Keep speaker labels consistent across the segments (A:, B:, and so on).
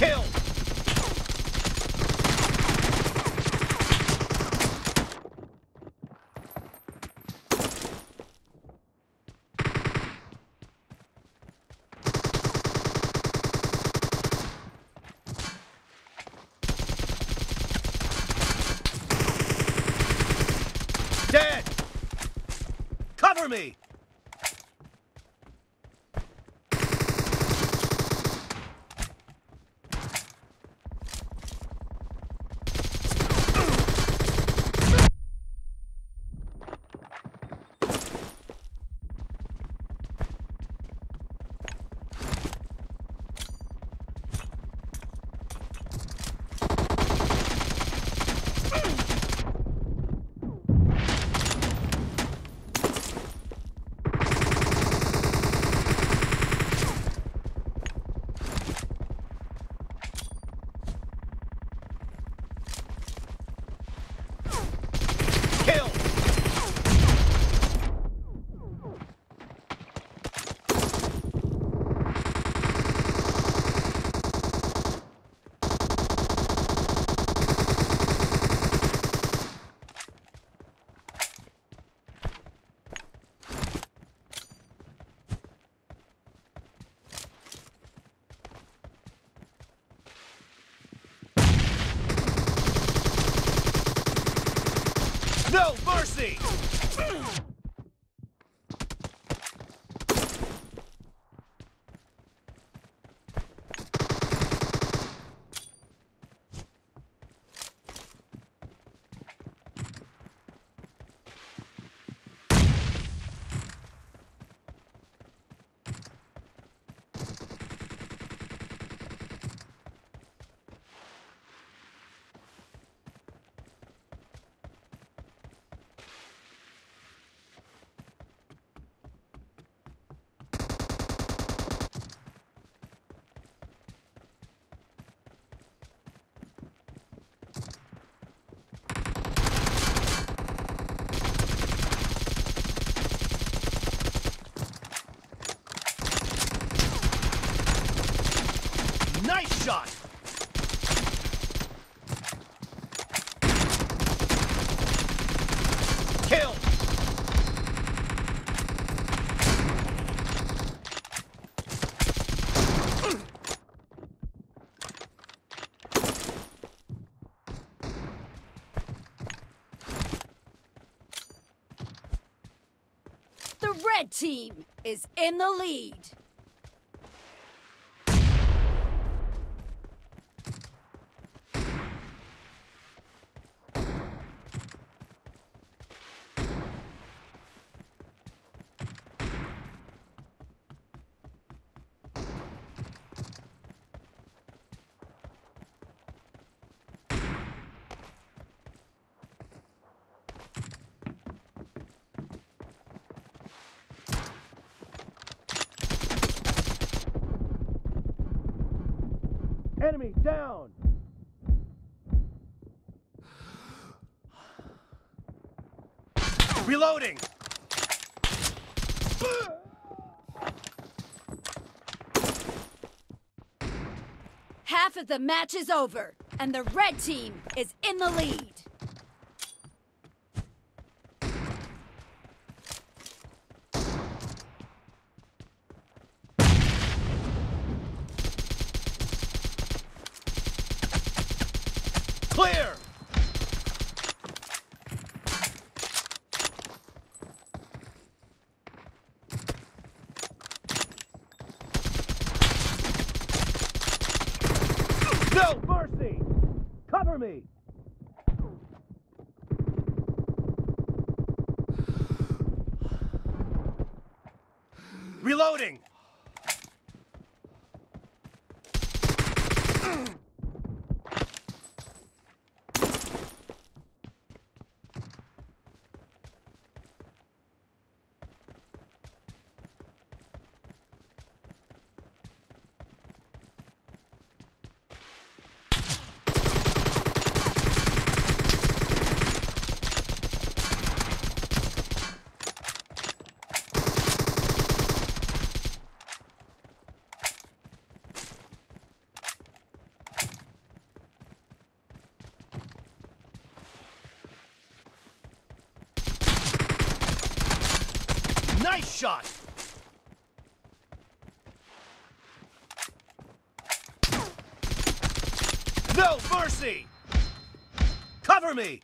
A: Kill! Dead! Cover me! Kill! No mercy!
B: The red team is in the lead.
A: Enemy down! Reloading!
B: Half Half of the match is over, and the red team is in the lead.
A: Clear! No mercy! Cover me! Reloading! No mercy! Cover me!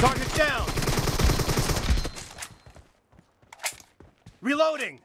A: Target down! Reloading!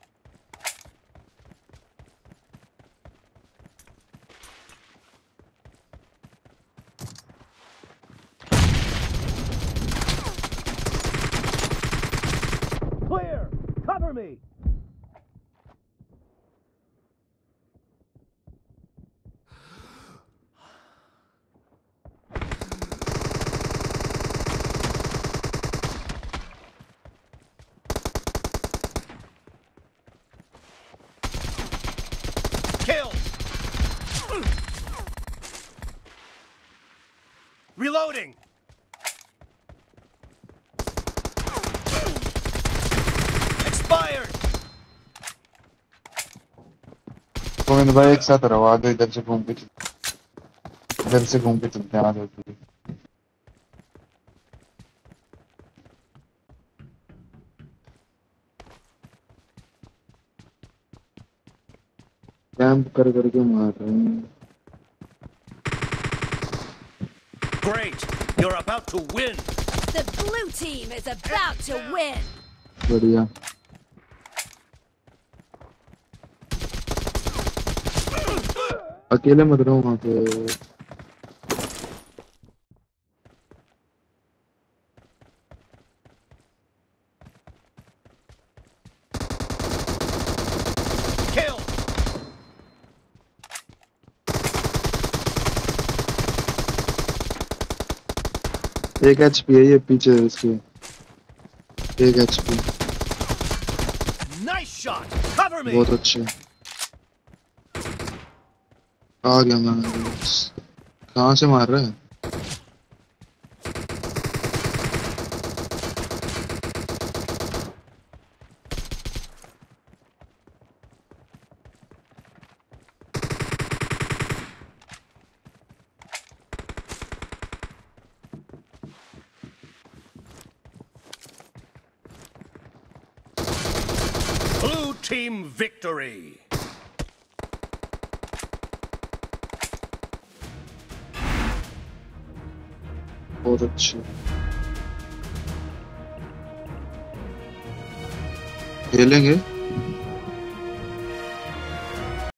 A: Reloading! Expired!
C: Govind भाई एक साथ रहो आ जाओ इधर से घूम के इधर से घूम के चलते हैं आ जाओ। कैंप कर करके मार रहे हैं
A: Great! You're about to win!
B: The blue team is about to win.
C: बढ़िया अकेले मत रहो वहां पे एक एच पी है ये पीछे इसके। एक एचपी
A: नाइस शॉट कवर मी
C: बहुत अच्छे। आ गया मैं। कहाँ से मार रहा है?
A: team victory!
C: Borutçu. Hele gel.